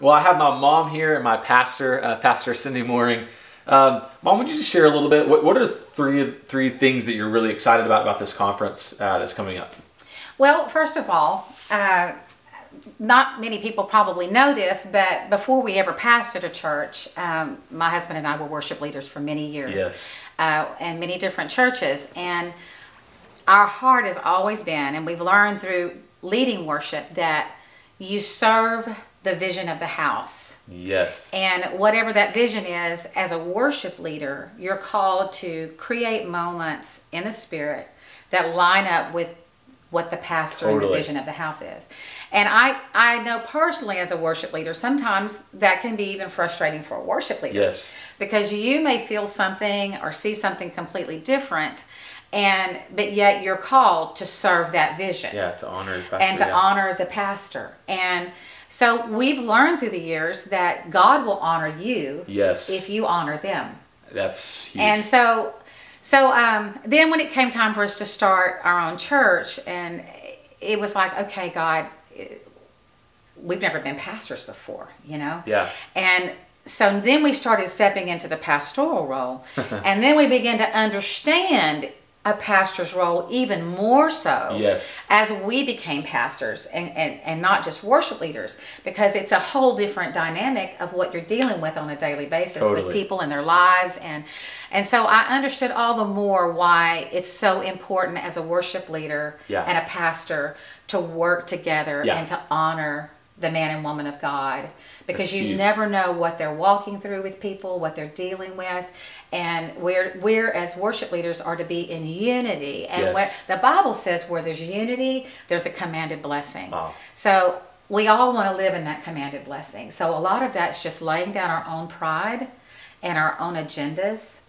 well, I have my mom here and my pastor, uh, Pastor Cyndy Mooring. Um, mom, would you just share a little bit? What, what are three three things that you're really excited about about this conference uh, that's coming up? Well, first of all, uh, not many people probably know this, but before we ever pastored a church, um, my husband and I were worship leaders for many years Yes. uh, in many different churches. And our heart has always been, and we've learned through leading worship, that you serve the vision of the house. Yes. And whatever that vision is, as a worship leader, you're called to create moments in the spirit that line up with what the pastor and the vision of the house is. And I, I know personally as a worship leader, sometimes that can be even frustrating for a worship leader Yes. because you may feel something or see something completely different and but yet you're called to serve that vision Yeah. To honor the pastor. and to yeah. honor the pastor and so we've learned through the years that god will honor you Yes. if you honor them That's huge. and so so um, then when it came time for us to start our own church and it was like okay god it- we've never been pastors before you know yeah. and so then we started stepping into the pastoral role. and then we began to understand a pastor's role even more so Yes. as we became pastors and, and, and not just worship leaders because it's a whole different dynamic of what you're dealing with on a daily basis Totally. with people and their lives and and so I understood all the more why it's so important as a worship leader Yeah. and a pastor to work together Yeah. and to honor the man and woman of God because That's you huge. never know what they're walking through with people, what they're dealing with, and we're we're as worship leaders are to be in unity. And Yes. what the Bible says, where there's unity, there's a commanded blessing. Wow. So we all want to live in that commanded blessing. So a lot of that's just laying down our own pride and our own agendas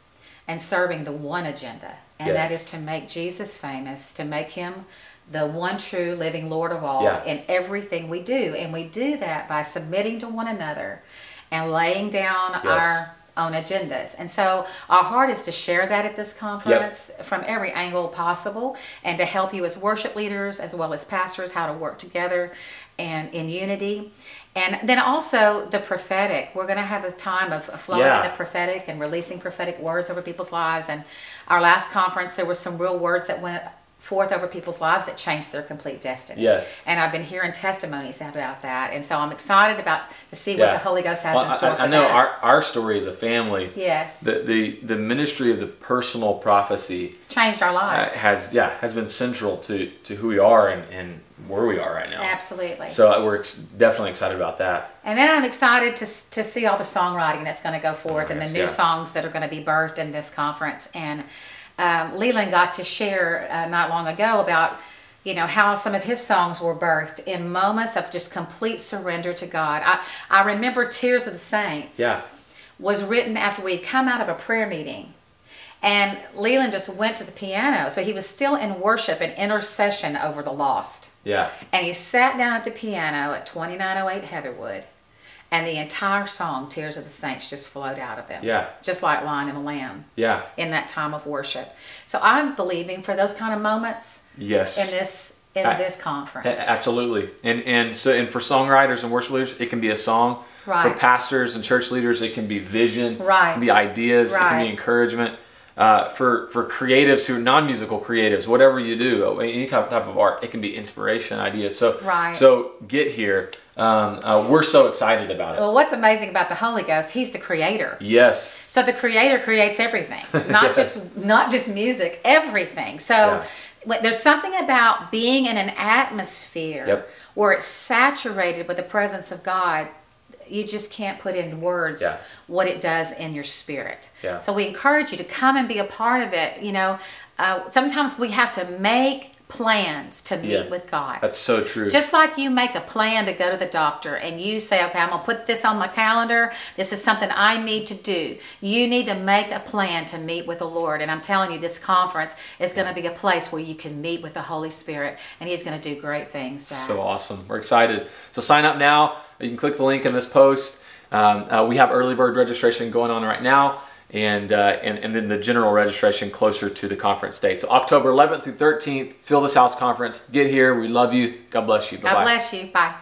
and serving the one agenda. And that Yes. is to make Jesus famous, to make him the one true living Lord of all Yeah. in everything we do. And we do that by submitting to one another and laying down Yes. our own agendas. And so our heart is to share that at this conference from every angle possible and to help you as worship leaders as well as pastors how to work together and in unity. And then also the prophetic. We're going to have a time of flowing Yeah. in the prophetic and releasing prophetic words over people's lives. And our last conference, there were some real words that went forth over people's lives that changed their complete destiny. Yes. And I've been hearing testimonies about that. And so I'm excited about to see what Yeah. the Holy Ghost has Well, in store I, for I know that. our, our story as a family. yes. The, the the ministry of the personal prophecy changed our uh, lives. has yeah has been central to to who we are and, and where we are right now. Absolutely. So uh, we're ex- definitely excited about that. And then I'm excited to, to see all the songwriting that's going to go forth Oh, and the new yeah. songs that are going to be birthed in this conference. And um, Leland got to share uh, not long ago about, you know, how some of his songs were birthed in moments of just complete surrender to God. I, I remember Tears of the Saints Yeah. was written after we had come out of a prayer meeting. And Leland just went to the piano. So he was still in worship and intercession over the lost. Yeah. And he sat down at the piano at 2908 Heatherwood, and the entire song, Tears of the Saints, just flowed out of him. Yeah. Just like Lion and the Lamb Yeah. in that time of worship. So I'm believing for those kind of moments Yes. in this in I- this conference. Absolutely. And and so and for songwriters and worship leaders, it can be a song. right. For pastors and church leaders, it can be vision. Right. It can be ideas. right. It can be encouragement. Uh, for for creatives who are non-musical creatives, whatever you do, any type type of art, it can be inspiration, ideas. So Right. so get here. Um, uh, we're so excited about it. Well, what's amazing about the Holy Ghost, he's the creator. Yes. So the creator creates everything, not Yes. just not just music, everything. So Yeah. there's something about being in an atmosphere Yep. where it's saturated with the presence of God. You just can't put in words Yeah. what it does in your spirit. Yeah. So we encourage you to come and be a part of it. You know, uh, sometimes we have to make plans to meet Yeah. with God. That's so true. Just like you make a plan to go to the doctor and you say, okay, I'm going to put this on my calendar. This is something I need to do. You need to make a plan to meet with the Lord. And I'm telling you, this conference is going to be a place where you can meet with the Holy Spirit and He's going to do great things. Dad. So awesome. We're excited. So sign up now. You can click the link in this post. Um, uh, we have early bird registration going on right now. And, uh, and, and then the general registration closer to the conference date. So October 11th through 13th, Fill This House Conference. Get here. We love you. God bless you. Bye-bye. God bless you. Bye.